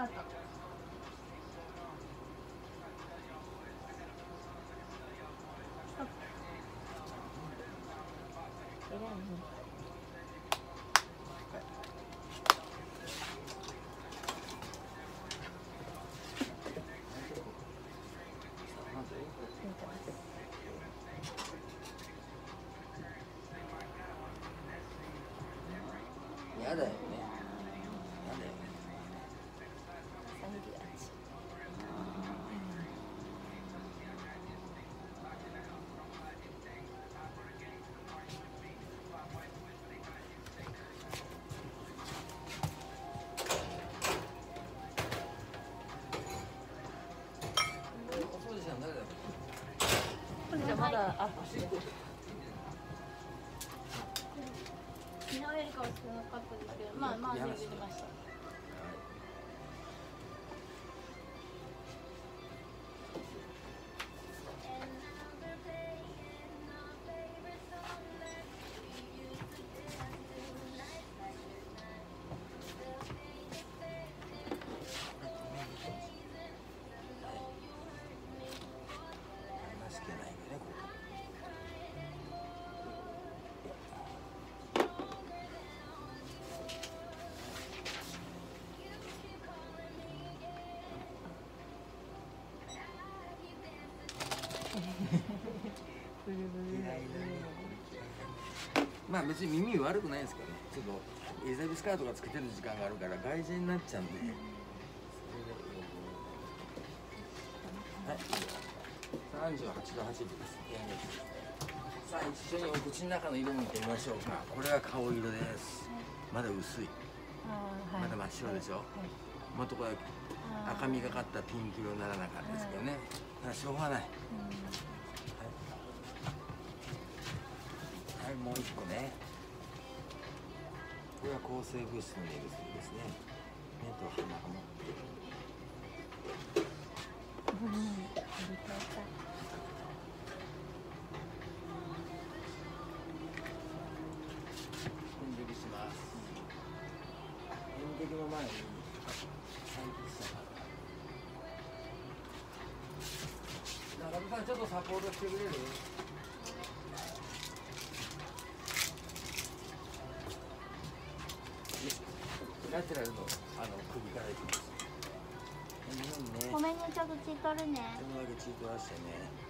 タートストップ偉いねやだよ昨日よりかは少なかったですけどまあまあ全部出ましたまあ別に耳悪くないですけどね。ちょっとエリザベスカートがつけてる時間があるから外人になっちゃうんで、はい38度8分です。さあ一緒にお口の中の色見てみましょうか。これは顔色です。まだ薄い。まだ真っ白でしょ？はい。もっとこれ赤みがかったピンク色にならなかったですけどね。だからしょうがない。うんもう一個ね。これは抗生物質の目薬ですね。目と鼻が持って。うんやりたい点滴します。点滴の前に採血したから。中田さん、ちょっとサポートしてくれる？ラテラルの、あの首からいきます。ごめんねちょっと血取るねこのだけ血取らしてね。